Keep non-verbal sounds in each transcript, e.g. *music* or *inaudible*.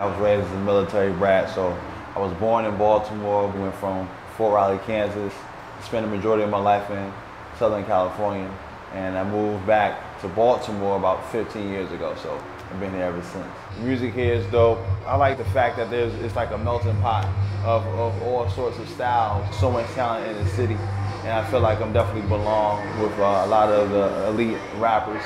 I was raised as a military brat, so I was born in Baltimore, went from Fort Riley, Kansas, spent the majority of my life in Southern California, and I moved back to Baltimore about 15 years ago, so I've been here ever since. Music here is dope. I like the fact that there's it's like a melting pot of, of all sorts of styles, so much talent in the city, and I feel like I'm definitely belong with uh, a lot of the elite rappers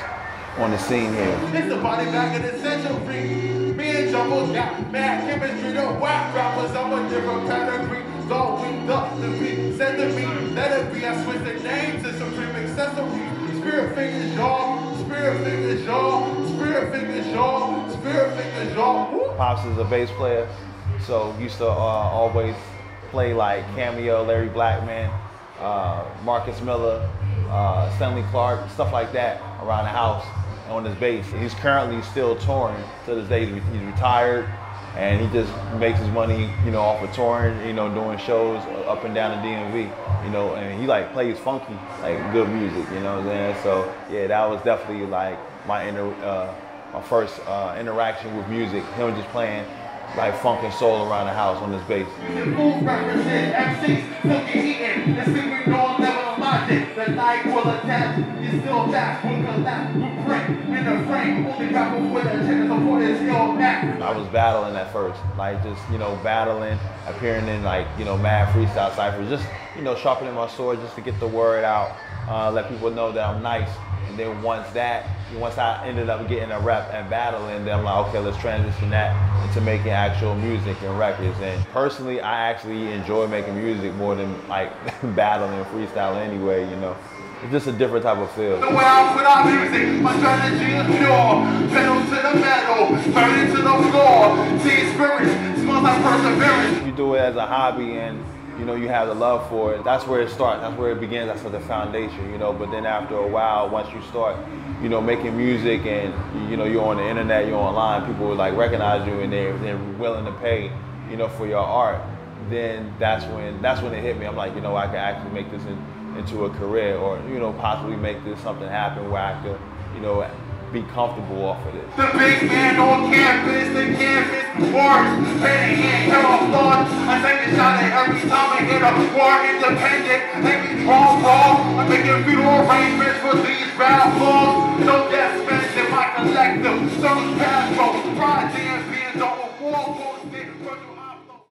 on the scene here. It's the body back in the century. Me and Jumbo got mad chemistry. The whack rappers, I'm a different pedigree. So we up the beat, send the beat, let it be. I switch the name to Supreme Accessory. Spirit fingers, y'all. Spirit fingers, y'all. Spirit fingers, y'all. Spirit fingers, y'all. Pops is a bass player, so used to uh, always play like Cameo, Larry Blackmon, uh, Marcus Miller, uh, Stanley Clarke, stuff like that around the house on his bass. He's currently still touring to this day. He's retired and he just makes his money, you know, off of touring, you know, doing shows up and down the DMV, you know, and he like plays funky, like good music, you know what I'm saying? So yeah, that was definitely like my inter, uh, my first uh, interaction with music. Him just playing like funk and soul around the house on his bass. Still back, in the frame, only is still back. I was battling at first, like just, you know, battling, appearing in like, you know, mad freestyle ciphers, just, you know, sharpening my sword just to get the word out, uh, let people know that I'm nice. And then once that, once I ended up getting a rep and battling, then I'm like, okay, let's transition that into making actual music and records. And personally, I actually enjoy making music more than like *laughs* battling freestyle anyway, you know. It's just a different type of feel. The way I put out music, my strategy is pure. Pedal to the metal, to the floor. Spirit, smells like perseverance. You do it as a hobby and you know, you have the love for it. That's where it starts. That's where it begins. That's the foundation, you know. But then after a while, once you start, you know, making music and, you know, you're on the internet, you're online, people will like recognize you and they're, they're willing to pay, you know, for your art. Then that's when that's when it hit me. I'm like, you know, I can actually make this in, into a career or, you know, possibly make this something happen where I could, you know, be comfortable off of this. The big man on campus, the campus works. Penny and hero thought. I take a shot at every time I hit a war independent. Make me draw raw. I'm making funeral arrangements for these battle songs. No death in my collective. Some past,